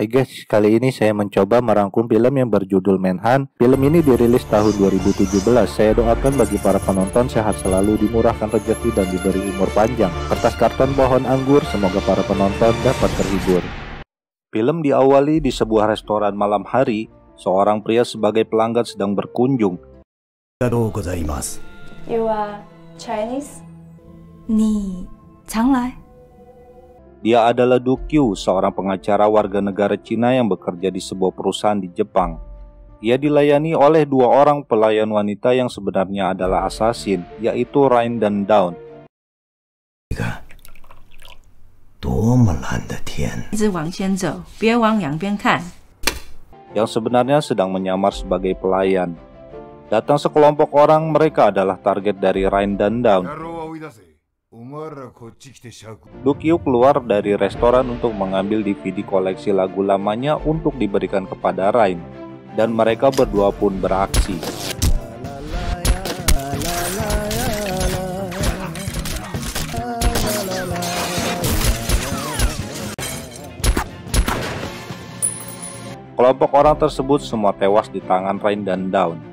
Hai guys, kali ini saya mencoba merangkum film yang berjudul Menhan. Film ini dirilis tahun 2017. Saya doakan bagi para penonton sehat selalu, dimurahkan rezeki dan diberi umur panjang. Kertas karton pohon anggur, semoga para penonton dapat terhibur. Film diawali di sebuah restoran malam hari, seorang pria sebagai pelanggan sedang berkunjung. You are Chinese? Ni, 常来. Dia adalah Dukyu, seorang pengacara warga negara Cina yang bekerja di sebuah perusahaan di Jepang. Ia dilayani oleh dua orang pelayan wanita yang sebenarnya adalah asasin, yaitu Rain dan Dawn. Yang sebenarnya sedang menyamar sebagai pelayan. Datang sekelompok orang, mereka adalah target dari Rain dan Dawn. Dukyu keluar dari restoran untuk mengambil DVD koleksi lagu lamanya untuk diberikan kepada Rain, dan mereka berdua pun beraksi. Kelompok orang tersebut semua tewas di tangan Rain dan Dawn.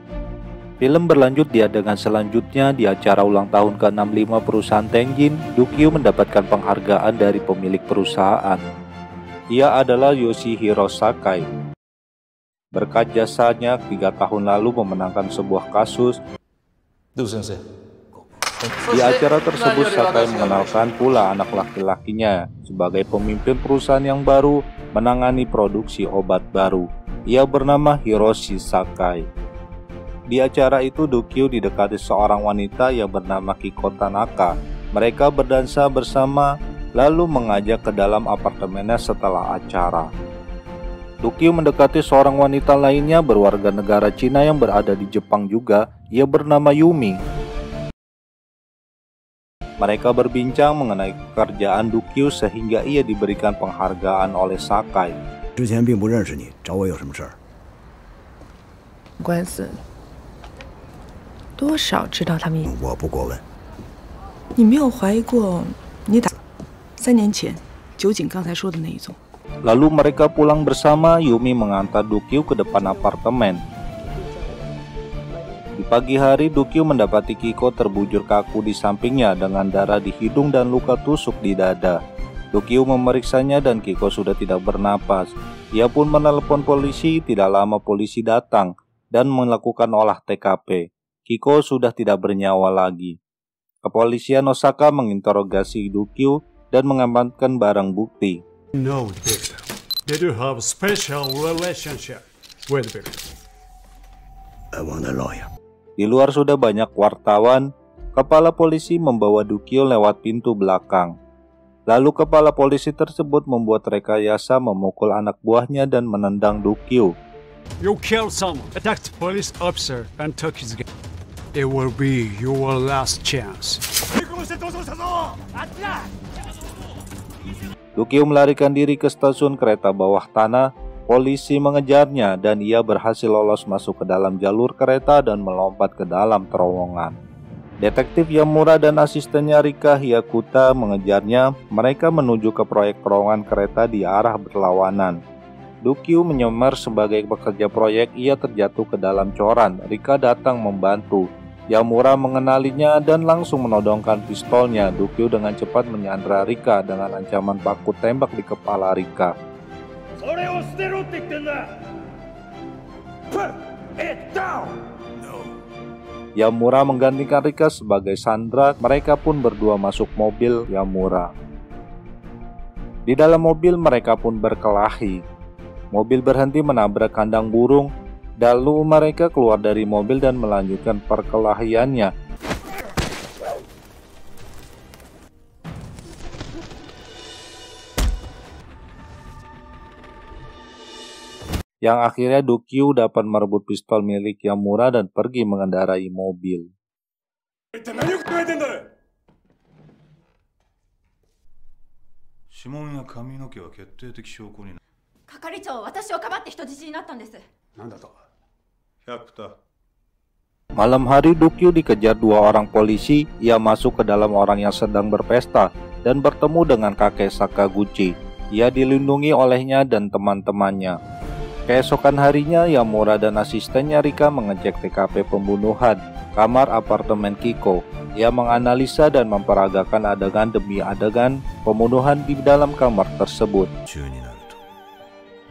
Film berlanjut di adegan selanjutnya di acara ulang tahun ke-65 perusahaan Tenjin, Dukyu mendapatkan penghargaan dari pemilik perusahaan. Ia adalah Yoshihiro Sakai. Berkat jasanya, tiga tahun lalu memenangkan sebuah kasus. Di acara tersebut, Sakai mengenalkan pula anak laki-lakinya sebagai pemimpin perusahaan yang baru menangani produksi obat baru. Ia bernama Hiroshi Sakai. Di acara itu Dukyu didekati seorang wanita yang bernama Kiko Tanaka. Mereka berdansa bersama lalu mengajak ke dalam apartemennya setelah acara. Dukyu mendekati seorang wanita lainnya berwarga negara Cina yang berada di Jepang juga. Ia bernama Yumi. Mereka berbincang mengenai pekerjaan Dukyu sehingga ia diberikan penghargaan oleh Sakai. 之前并不认识你，找我有什么事儿？官司， 多少知道他们也。我不过问。你没有怀疑过你打三年前酒井刚才说的那一宗？ Lalu mereka pulang bersama, Yumi mengantar Dukyu ke depan apartemen. Di pagi hari, Dukyu mendapati Kiko terbujur kaku di sampingnya dengan darah di hidung dan luka tusuk di dada. Dukyu memeriksanya dan Kiko sudah tidak bernapas. Ia pun menelepon polisi, tidak lama polisi datang dan melakukan olah TKP. Kiko sudah tidak bernyawa lagi. Kepolisian Osaka menginterogasi Dukyu dan mengamankan barang bukti. No, Victor. They do have a special relationship with Victor. I want a lawyer. Di luar sudah banyak wartawan, kepala polisi membawa Dukyo lewat pintu belakang. Lalu kepala polisi tersebut membuat rekayasa memukul anak buahnya dan menendang Dukyo. You killed someone, attacked police officer, and took his gun. It will be your last chance. melarikan diri ke stasiun kereta bawah tanah. Polisi mengejarnya dan ia berhasil lolos masuk ke dalam jalur kereta dan melompat ke dalam terowongan. Detektif Yamura dan asistennya Rika Hyakuta mengejarnya. Mereka menuju ke proyek terowongan kereta di arah berlawanan. Dukyu menyamar sebagai pekerja proyek, ia terjatuh ke dalam coran. Rika datang membantu. Yamura mengenalinya dan langsung menodongkan pistolnya. Dukyu dengan cepat menyandra Rika dengan ancaman paku tembak di kepala Rika. Yamura menggantikan Rika sebagai sandra. Mereka pun berdua masuk mobil Yamura. Di dalam mobil mereka pun berkelahi. Mobil berhenti menabrak kandang burung Lalu mereka keluar dari mobil dan melanjutkan perkelahiannya. Yang akhirnya Dukyu dapat merebut pistol milik Yamura dan pergi mengendarai mobil. 一体何を考えてんだ指紋や髪の毛は決定的証拠にな係長私をかばって人質になったんですなんだと 百田 Malam hari Dukyu dikejar dua orang polisi, ia masuk ke dalam orang yang sedang berpesta dan bertemu dengan kakek Sakaguchi. Ia dilindungi olehnya dan teman-temannya. Keesokan harinya, Yamura dan asistennya Rika mengecek TKP pembunuhan, kamar apartemen Kiko. Ia menganalisa dan memperagakan adegan demi adegan pembunuhan di dalam kamar tersebut. 中になると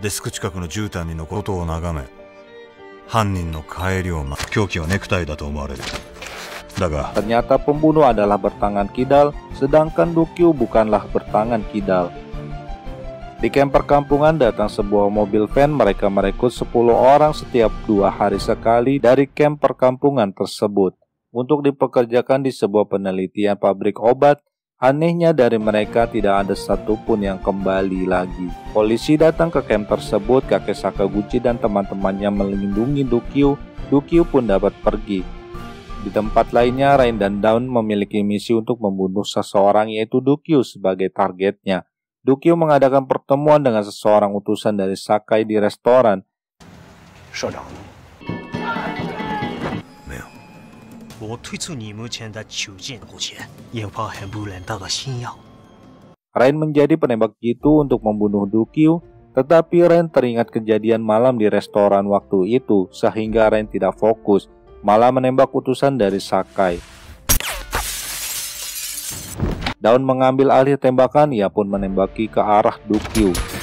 デスク近くの絨毯にのことを眺め 犯人の帰りを待つ凶器はネクタイだと思われるだが Ternyata pembunuh adalah bertangan kidal, sedangkan Dukyu bukanlah bertangan kidal. Di camp perkampungan datang sebuah mobil van mereka merekrut 10 orang setiap dua hari sekali dari camp perkampungan tersebut untuk dipekerjakan di sebuah penelitian pabrik obat. Anehnya dari mereka tidak ada satupun yang kembali lagi. Polisi datang ke camp tersebut, kakek Sakaguchi dan teman-temannya melindungi Dukyu. Dukyu pun dapat pergi. Di tempat lainnya, Rain dan Dawn memiliki misi untuk membunuh seseorang yaitu Dukyu sebagai targetnya. Dukyu mengadakan pertemuan dengan seseorang utusan dari Sakai di restoran. 社我推出你目前的求见目前也包含不人道的新药。 Rain menjadi penembak jitu untuk membunuh Dukyu, tetapi Rain teringat kejadian malam di restoran waktu itu sehingga Rain tidak fokus, malah menembak utusan dari Sakai. Daun mengambil alih tembakan, ia pun menembaki ke arah Dukyu.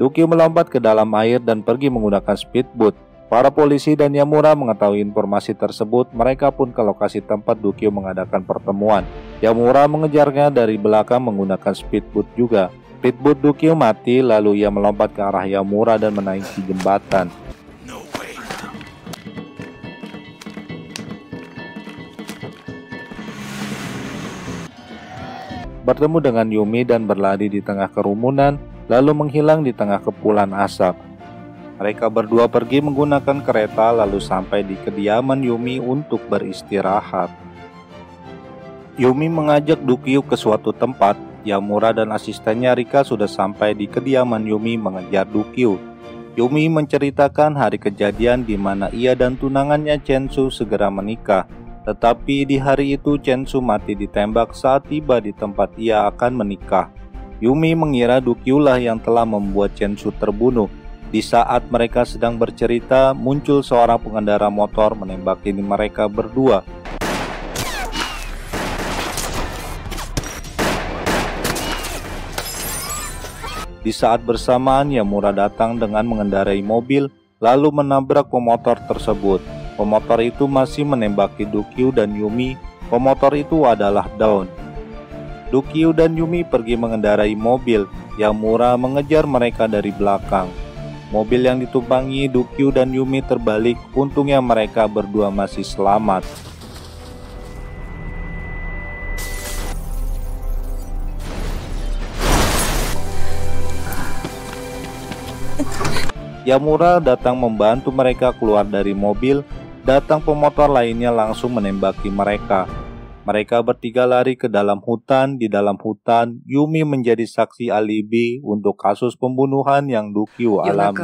Dukyu melompat ke dalam air dan pergi menggunakan speedboat. Para polisi dan Yamura mengetahui informasi tersebut, mereka pun ke lokasi tempat Dukyu mengadakan pertemuan. Yamura mengejarnya dari belakang menggunakan speedboat juga. Speedboat Dukyu mati, lalu ia melompat ke arah Yamura dan menaiki jembatan. Bertemu dengan Yumi dan berlari di tengah kerumunan, lalu menghilang di tengah kepulan asap. Mereka berdua pergi menggunakan kereta lalu sampai di kediaman Yumi untuk beristirahat. Yumi mengajak Dukyu ke suatu tempat. Yamura dan asistennya Rika sudah sampai di kediaman Yumi mengejar Dukyu. Yumi menceritakan hari kejadian di mana ia dan tunangannya Chensu segera menikah. Tetapi di hari itu Chensu mati ditembak saat tiba di tempat ia akan menikah. Yumi mengira Dukyu lah yang telah membuat Chensu terbunuh. Di saat mereka sedang bercerita, muncul seorang pengendara motor menembaki mereka berdua. Di saat bersamaan, Yamura datang dengan mengendarai mobil, lalu menabrak pemotor tersebut. Pemotor itu masih menembaki Dukyu dan Yumi. Pemotor itu adalah Dawn. Dukyu dan Yumi pergi mengendarai mobil. Yamura mengejar mereka dari belakang. Mobil yang ditumpangi Dukyu dan Yumi terbalik. Untungnya mereka berdua masih selamat. Yamura datang membantu mereka keluar dari mobil. Datang pemotor lainnya langsung menembaki mereka. Mereka bertiga lari ke dalam hutan. Di dalam hutan, Yumi menjadi saksi alibi untuk kasus pembunuhan yang Dukyu alami.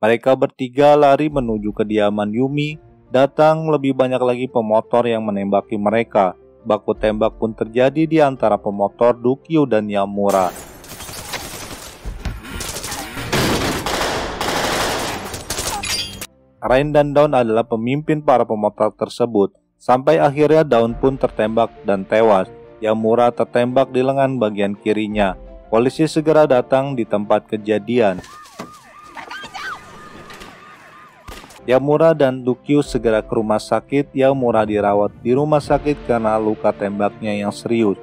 Mereka bertiga lari menuju kediaman Yumi. Datang lebih banyak lagi pemotor yang menembaki mereka. Baku tembak pun terjadi di antara pemotor Dukyu dan Yamura. Rain dan Dawn adalah pemimpin para pemotor tersebut. Sampai akhirnya Dawn pun tertembak dan tewas. Yamura tertembak di lengan bagian kirinya. Polisi segera datang di tempat kejadian. Yamura dan Dukyu segera ke rumah sakit. Yamura dirawat di rumah sakit karena luka tembaknya yang serius.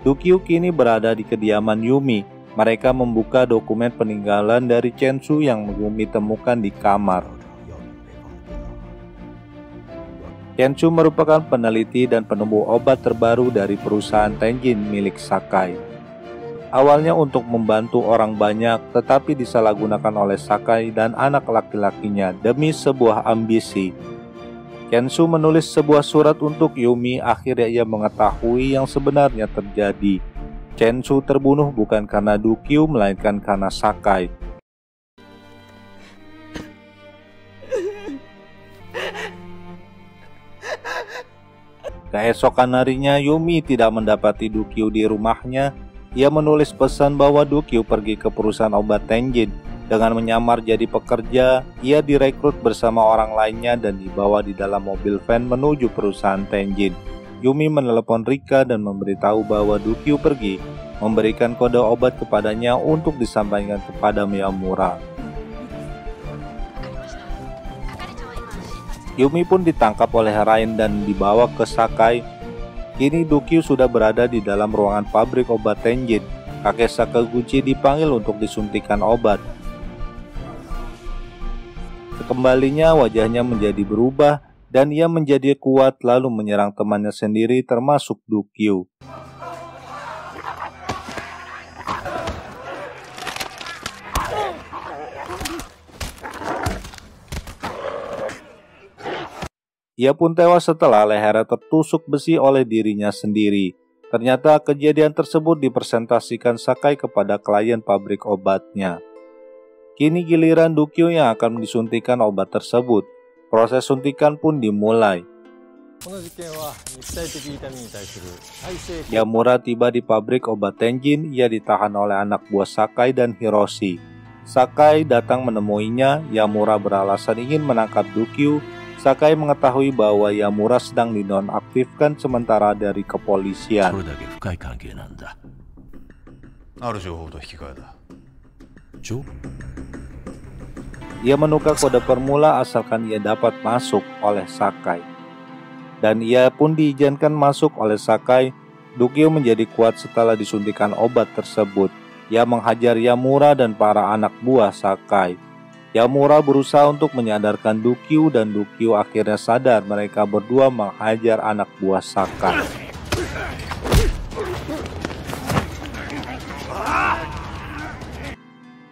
Dukyu kini berada di kediaman Yumi. Mereka membuka dokumen peninggalan dari Chensu yang Yumi temukan di kamar. Chensu merupakan peneliti dan penemu obat terbaru dari perusahaan Tenjin milik Sakai. Awalnya untuk membantu orang banyak, tetapi disalahgunakan oleh Sakai dan anak laki-lakinya demi sebuah ambisi. Kensu menulis sebuah surat untuk Yumi, akhirnya ia mengetahui yang sebenarnya terjadi. Kensu terbunuh bukan karena Dukyu, melainkan karena Sakai. Keesokan harinya, Yumi tidak mendapati Dukyu di rumahnya. Ia menulis pesan bahwa Dukyu pergi ke perusahaan obat Tenjin. Dengan menyamar jadi pekerja, ia direkrut bersama orang lainnya dan dibawa di dalam mobil van menuju perusahaan Tenjin. Yumi menelepon Rika dan memberitahu bahwa Dukyu pergi, memberikan kode obat kepadanya untuk disampaikan kepada Miyamura. Yumi pun ditangkap oleh Rain dan dibawa ke Sakai. Kini Dukyu sudah berada di dalam ruangan pabrik obat Tenjin. Kakek Sakaguchi dipanggil untuk disuntikan obat. Kembalinya wajahnya menjadi berubah dan ia menjadi kuat lalu menyerang temannya sendiri termasuk Dukyu. Ia pun tewas setelah lehernya tertusuk besi oleh dirinya sendiri. Ternyata kejadian tersebut dipresentasikan Sakai kepada klien pabrik obatnya. Kini giliran Dukyo yang akan disuntikan obat tersebut. Proses suntikan pun dimulai. Yamura tiba di pabrik obat Tenjin, ia ditahan oleh anak buah Sakai dan Hiroshi. Sakai datang menemuinya, Yamura beralasan ingin menangkap Dukyu Sakai mengetahui bahwa Yamura sedang dinonaktifkan sementara dari kepolisian. Ia menukar kode permula asalkan ia dapat masuk oleh Sakai. Dan ia pun diizinkan masuk oleh Sakai. Dukyo menjadi kuat setelah disuntikan obat tersebut. Ia menghajar Yamura dan para anak buah Sakai. Yamura berusaha untuk menyadarkan Dukyu dan Dukyu akhirnya sadar mereka berdua menghajar anak buah Sakai.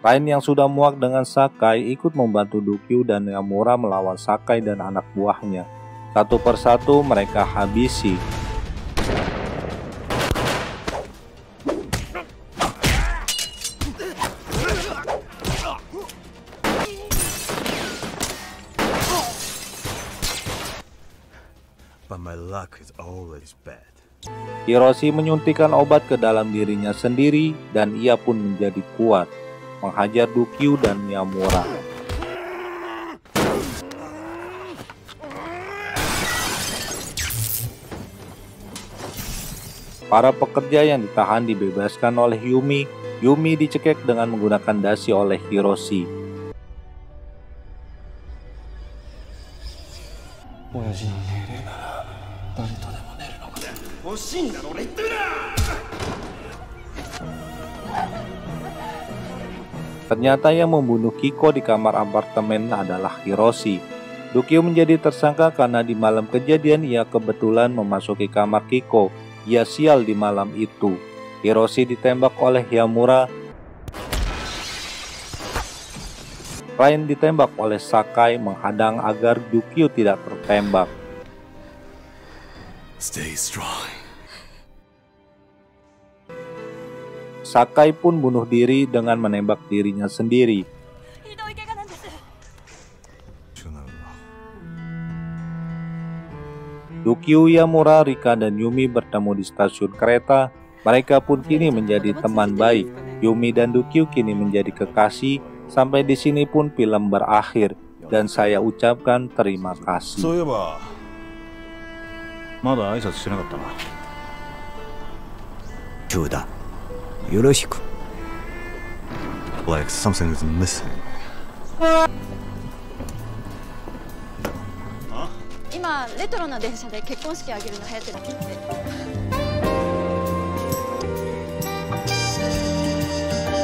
Rain yang sudah muak dengan Sakai ikut membantu Dukyu dan Yamura melawan Sakai dan anak buahnya. Satu persatu mereka habisi Hiroshi menyuntikkan obat ke dalam dirinya sendiri dan ia pun menjadi kuat, menghajar Dukyu dan Miyamura. Para pekerja yang ditahan dibebaskan oleh Yumi. Yumi dicekek dengan menggunakan dasi oleh Hiroshi. 欲しいんだろ俺言ってみな Ternyata yang membunuh Kiko di kamar apartemen adalah Hiroshi. Dukyo menjadi tersangka karena di malam kejadian ia kebetulan memasuki kamar Kiko. Ia sial di malam itu. Hiroshi ditembak oleh Yamura. Rain ditembak oleh Sakai menghadang agar Dukyo tidak tertembak. Stay strong. Sakai pun bunuh diri dengan menembak dirinya sendiri. Yukio Yamura, Rika, dan Yumi bertemu di stasiun kereta. Mereka pun kini menjadi teman baik. Yumi dan Dukyu kini menjadi kekasih. Sampai di sini pun film berakhir. Dan saya ucapkan terima kasih. まだ挨拶してなかったな。中だ。よろしく Like something is missing 今レトロな電車で結婚式あげるの流行ってるって